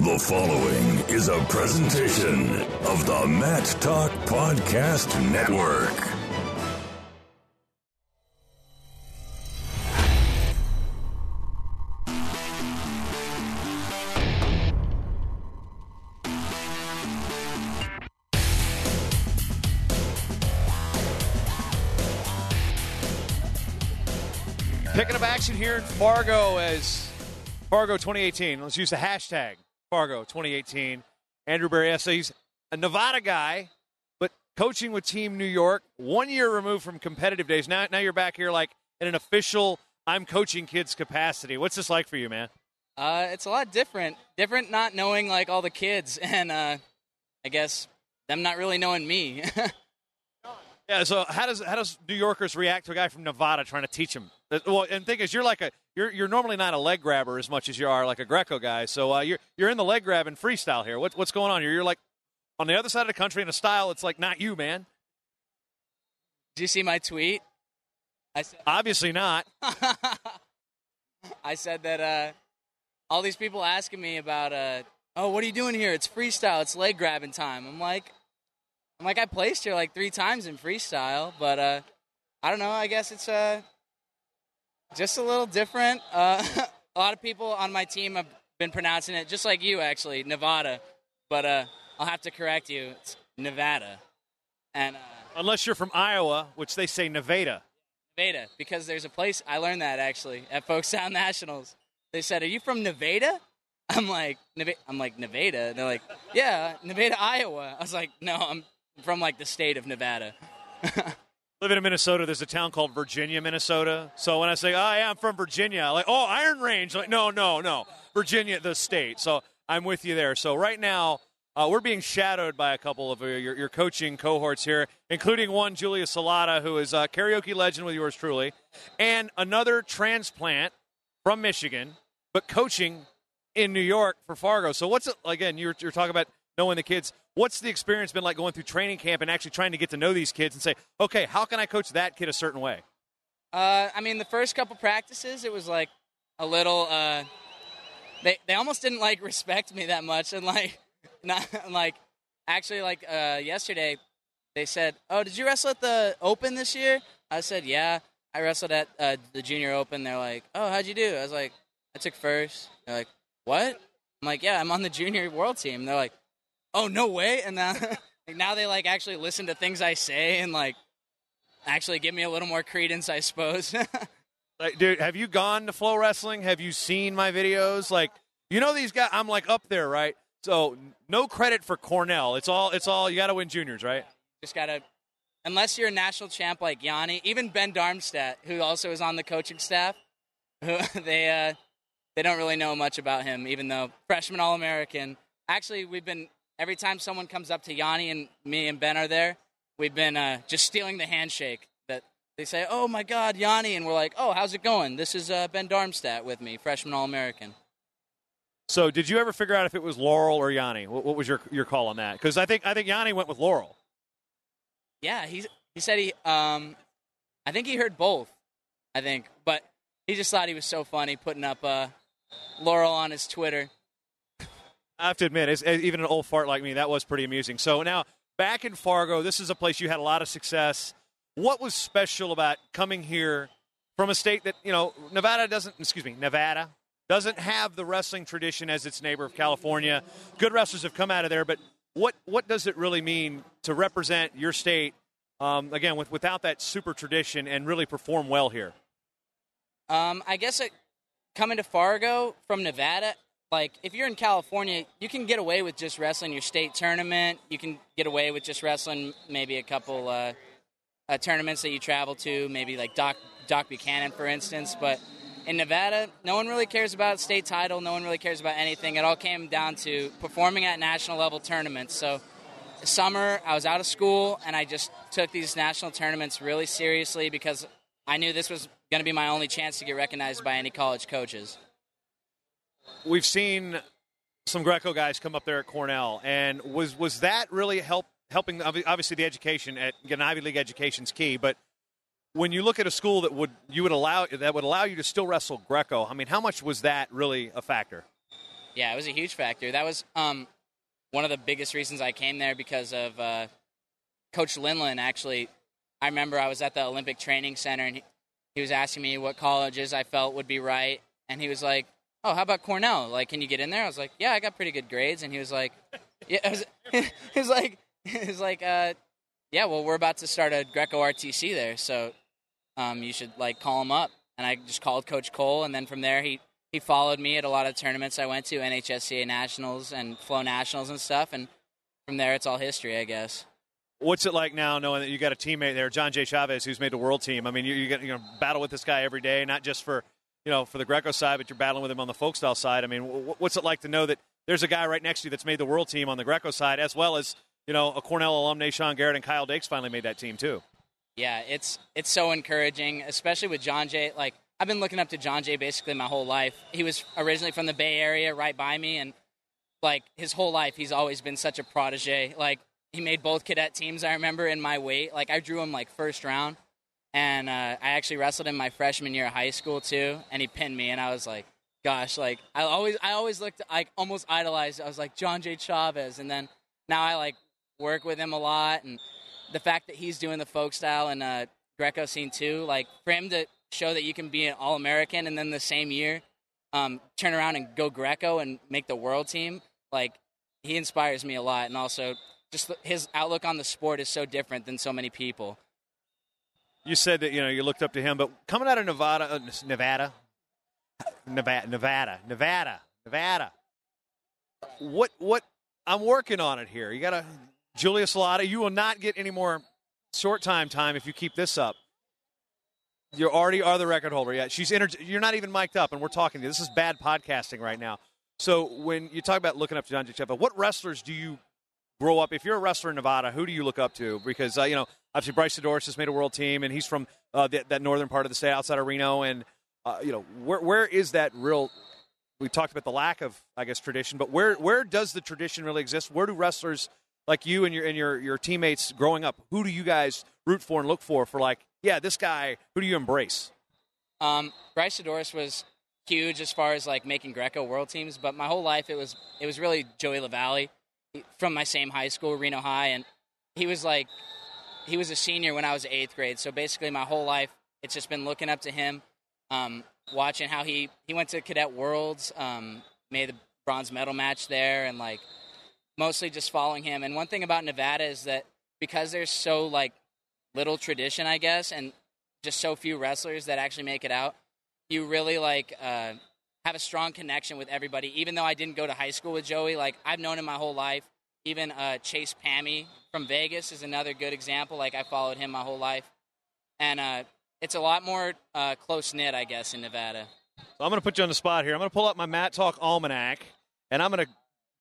The following is a presentation of the Mat Talk Podcast Network. Picking up action here in Fargo as Fargo 2018. Let's use the hashtag Fargo 2018. Andrew Berreyesa, he's a Nevada guy, but coaching with Team New York, one year removed from competitive days. Now, now you're back here like in an official I'm coaching kids capacity. What's this like for you, man? Uh, it's a lot different. Different not knowing like all the kids, and uh, I guess them not really knowing me. Yeah. So how does how does New Yorkers react to a guy from Nevada trying to teach them? Well, and thing is, you're like a you're you're normally not a leg grabber as much as you are like a Greco guy. So uh, you're you're in the leg grab and freestyle here. What, what's going on here? You're like on the other side of the country in a style. It's like not you, man. Did you see my tweet? I said, Obviously not. I said that uh, all these people asking me about, uh, oh, what are you doing here? It's freestyle. It's leg grabbing time. I'm like, I'm like, I placed here like three times in freestyle, but uh, I don't know. I guess it's uh, just a little different. Uh, a lot of people on my team have been pronouncing it just like you, actually, Nevada. But uh, I'll have to correct you. It's Nevada, and uh, Unless you're from Iowa, which they say Nevada. Nevada, because there's a place I learned that actually at Folkstyle Nationals. They said, "Are you from Nevada?" I'm like, Neva- I'm like Nevada. They're like, "Yeah, Nevada, Iowa." I was like, "No, I'm from like the state of Nevada." Living in Minnesota, there's a town called Virginia, Minnesota. So when I say, "Oh, yeah, I'm from Virginia," like, "Oh, Iron Range," like, no, no, no, Virginia, the state. So I'm with you there. So right now, uh, we're being shadowed by a couple of uh, your, your coaching cohorts here, including one, Julia Salata, who is a karaoke legend with yours truly, and another transplant from Michigan, but coaching in New York for Fargo. So what's it again? You're, you're talking about knowing the kids. What's the experience been like going through training camp and actually trying to get to know these kids and say, okay, how can I coach that kid a certain way? Uh, I mean, the first couple practices, it was like a little. Uh, they they almost didn't like respect me that much, and like not like actually like uh, yesterday, they said, "Oh, did you wrestle at the Open this year?" I said, "Yeah, I wrestled at uh, the Junior Open." They're like, "Oh, how'd you do?" I was like, "I took first. They're like, "What?" I'm like, "Yeah, I'm on the Junior World Team." They're like, "Oh, no way!" And now, like, now they like actually listen to things I say and like actually give me a little more credence, I suppose. Like, dude, have you gone to FloWrestling? Have you seen my videos? Like, you know these guys. I'm like up there, right? So no credit for Cornell. It's all. It's all. You got to win juniors, right? Just gotta, unless you're a national champ like Yianni, even Ben Darmstadt, who also is on the coaching staff, who they uh, they don't really know much about him, even though freshman All American. Actually, we've been every time someone comes up to Yianni and me and Ben are there, we've been uh, just stealing the handshake. That they say, "Oh my God, Yianni," and we're like, "Oh, how's it going? This is uh, Ben Darmstadt with me, freshman All American." So, did you ever figure out if it was Laurel or Yanni? What, what was your your call on that? Because I think I think Yianni went with Laurel. Yeah, he he said he um, I think he heard both. I think, but he just thought he was so funny putting up uh, Laurel on his Twitter. I have to admit, as, as even an old fart like me, that was pretty amusing. So now back in Fargo, this is a place you had a lot of success. What was special about coming here from a state that you know Nevada doesn't? Excuse me, Nevada doesn't have the wrestling tradition as its neighbor of California. Good wrestlers have come out of there, but what what does it really mean to represent your state um, again with without that super tradition and really perform well here? Um, I guess it, coming to Fargo from Nevada, like if you're in California, you can get away with just wrestling your state tournament. You can get away with just wrestling maybe a couple uh, uh, tournaments that you travel to, maybe like Doc Doc Buchanan, for instance. But in Nevada, no one really cares about state title. No one really cares about anything. It all came down to performing at national level tournaments. So summer, I was out of school and I just took these national tournaments really seriously because I knew this was going to be my only chance to get recognized by any college coaches. We've seen some Greco guys come up there at Cornell, and was was that really help helping? Obviously, the education at an Ivy League education is key, but when you look at a school that would you would allow that would allow you to still wrestle Greco, I mean, how much was that really a factor? Yeah, it was a huge factor. That was um, one of the biggest reasons I came there because of uh, Coach Lindland. Actually, I remember I was at the Olympic Training Center and he, he was asking me what colleges I felt would be right, and he was like, "Oh, how about Cornell? Like, can you get in there?" I was like, "Yeah, I got pretty good grades," and he was like, "Yeah," was, he was like, he was like, uh, "Yeah, well, we're about to start a Greco RTC there, so um, you should like call him up." And I just called Coach Koll, and then from there he he followed me at a lot of tournaments I went to, NHSCA nationals and Flow nationals and stuff, and from there it's all history, I guess. What's it like now, knowing that you got a teammate there, John J. Chavez, who's made the world team? I mean, you, you get you know battle with this guy every day, not just for you know for the Greco side, but you're battling with him on the folk style side. I mean, what's it like to know that there's a guy right next to you that's made the world team on the Greco side, as well as you know a Cornell alum, Nahshon Garrett and Kyle Dakes finally made that team too. Yeah, it's it's so encouraging, especially with John Jay. Like I've been looking up to John Jay basically my whole life. He was originally from the Bay Area, right by me, and like his whole life, he's always been such a protege. Like he made both cadet teams. I remember in my weight, like I drew him like first round, and uh, I actually wrestled him my freshman year of high school too, and he pinned me, and I was like, gosh, like I always, I always looked, I almost idolized. I was like John J. Chavez, and then now I like work with him a lot, and the fact that he's doing the folk style and uh, Greco scene too, like for him to show that you can be an All American and then the same year um, turn around and go Greco and make the world team. Like he inspires me a lot, and also just his outlook on the sport is so different than so many people. You said that you know you looked up to him, but coming out of Nevada, uh, Nevada, Nevada, Nevada, Nevada, Nevada. What what? I'm working on it here. You got to Julia Salata. You will not get any more short time time if you keep this up. You already are the record holder. Yeah, she's inter- You're not even mic'd up, and we're talking to you. This is bad podcasting right now. So when you talk about looking up to John Cheva, what wrestlers do you grow up? If you're a wrestler in Nevada, who do you look up to? Because uh, you know, obviously Bryce Saddoris has made a world team, and he's from uh, the, that northern part of the state, outside of Reno. And uh, you know, where where is that real? We talked about the lack of, I guess, tradition, but where where does the tradition really exist? Where do wrestlers like you and your and your your teammates growing up? Who do you guys root for and look for for like yeah, this guy, who do you embrace? Um, Bryce Saddoris was huge as far as like making Greco world teams, but my whole life it was it was really Joey Lavallee from my same high school, Reno High, and he was like he was a senior when I was eighth grade. So basically, my whole life it's just been looking up to him, um, watching how he he went to Cadet Worlds, um, made the bronze medal match there, and like mostly just following him. And one thing about Nevada is that because there's so like little tradition, I guess, and just so few wrestlers that actually make it out. You really like uh, have a strong connection with everybody. Even though I didn't go to high school with Joey, like I've known him my whole life. Even uh, Chase Pami from Vegas is another good example. Like I followed him my whole life, and uh, it's a lot more uh, close knit, I guess, in Nevada. So I'm going to put you on the spot here. I'm going to pull up my Mat Talk Almanac, and I'm going to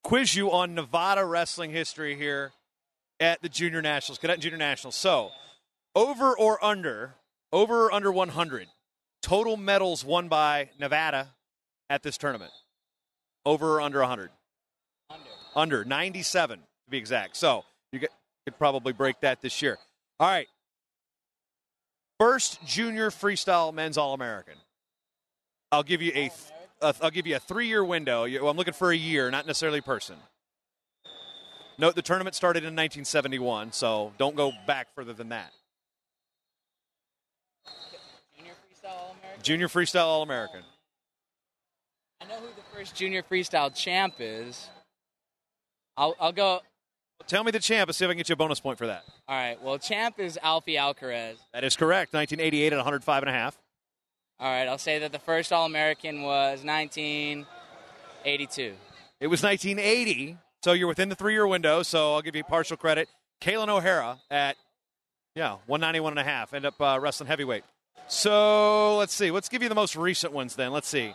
quiz you on Nevada wrestling history here at the Junior Nationals, Cadet Junior Nationals. So over or under, over or under 100 total medals won by Nevada at this tournament. Over or under 100? Under. Under 97 to be exact. So you get, could probably break that this year. All right. First junior freestyle men's All American. I'll give you a, a I'll give you a three year window. I'm looking for a year, not necessarily a person. Note the tournament started in 1971, so don't go back further than that. Junior Freestyle All American. I know who the first Junior Freestyle champ is. I'll, I'll go. Tell me the champ. Let's see if I can get you a bonus point for that. All right. Well, champ is Alfie Alcaraz. That is correct. 1988 at 105 and a half. All right. I'll say that the first All American was 1982. It was 1980. So you're within the three year window. So I'll give you partial credit. Kaylen O'Hara at, yeah, 191 and a half. End up uh, wrestling heavyweight. So let's see. Let's give you the most recent ones then. Let's see.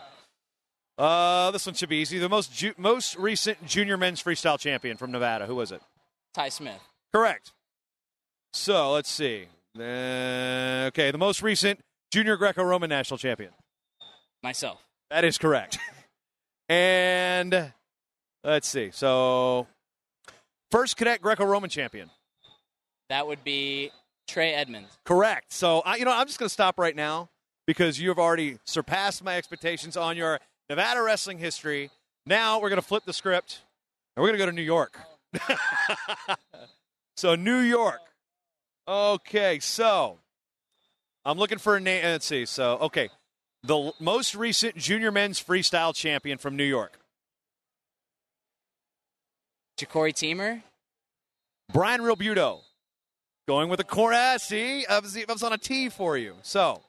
Uh, this one should be easy. The most ju- most recent junior men's freestyle champion from Nevada. Who was it? Ty Smith. Correct. So let's see. Uh, okay, the most recent junior Greco-Roman national champion. Myself. That is correct. and let's see. So first cadet Greco-Roman champion. That would be Trey Edmonds. Correct. So, I, you know, I'm just going to stop right now because you have already surpassed my expectations on your Nevada wrestling history. Now we're going to flip the script and we're going to go to New York. so, New York. Okay, so I'm looking for a name. Let's see. So, okay. The most recent junior men's freestyle champion from New York. Ja'Cory Teamer. Brian Realbuto. Going with a corner. Ah, see, I was, I was on a T for you. So,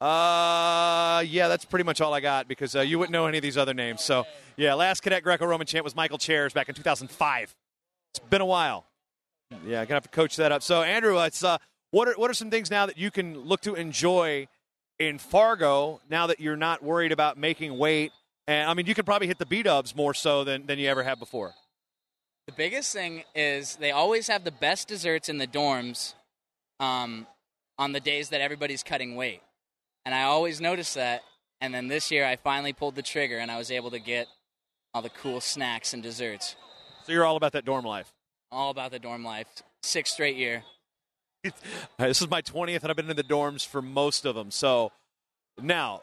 uh, yeah, that's pretty much all I got because uh, you wouldn't know any of these other names. So, yeah, last cadet Greco-Roman champ was Michael Chairs back in 2005. It's been a while. Yeah, gonna have to coach that up. So, Andrew, it's uh, what are what are some things now that you can look to enjoy in Fargo now that you're not worried about making weight? And I mean, you can probably hit the B dubs more so than than you ever have before. The biggest thing is they always have the best desserts in the dorms um, on the days that everybody's cutting weight. And I always noticed that. And then this year I finally pulled the trigger and I was able to get all the cool snacks and desserts. So you're all about that dorm life. All about the dorm life. Sixth straight year. This is my 20th, and I've been in the dorms for most of them. So now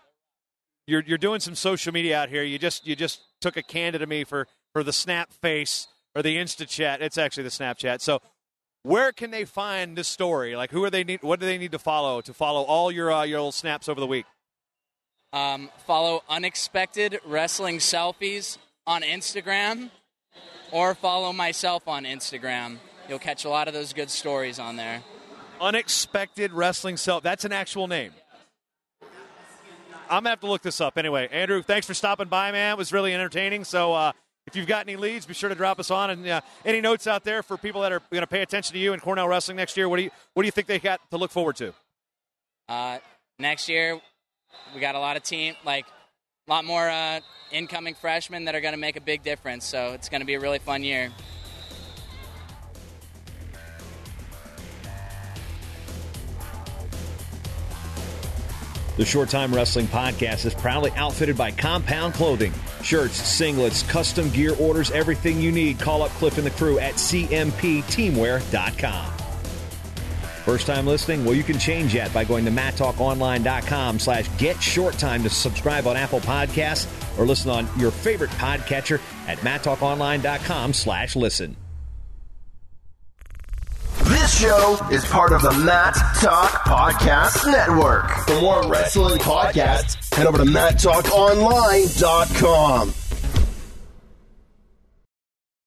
you're you're doing some social media out here. You just you just took a candid of me for for the Snap Face or the Insta Chat. It's actually the Snapchat. So where can they find this story? Like, who are they need? What do they need to follow to follow all your uh, your little snaps over the week? Um, follow Unexpected Wrestling Selfies on Instagram or follow myself on Instagram. You'll catch a lot of those good stories on there. Unexpected Wrestling Self. That's an actual name. I'm gonna have to look this up anyway. Andrew, thanks for stopping by, man. It was really entertaining. So uh, if you've got any leads, be sure to drop us on. And uh, any notes out there for people that are going to pay attention to you in Cornell Wrestling next year. What do you What do you think they got to look forward to? Uh, next year, we got a lot of team, like a lot more uh, incoming freshmen that are going to make a big difference. So it's going to be a really fun year. The Short Time Wrestling Podcast is proudly outfitted by Compound Clothing. Shirts, singlets, custom gear orders, everything you need. Call up Cliff and the crew at cmpteamwear.com. First time listening? Well, you can change that by going to mattalkonline.com slash get short time to subscribe on Apple Podcasts or listen on your favorite podcatcher at mattalkonline.com slash listen. Show is part of the Mat Talk Podcast Network. For more wrestling podcasts, head over to mattalkonline.com.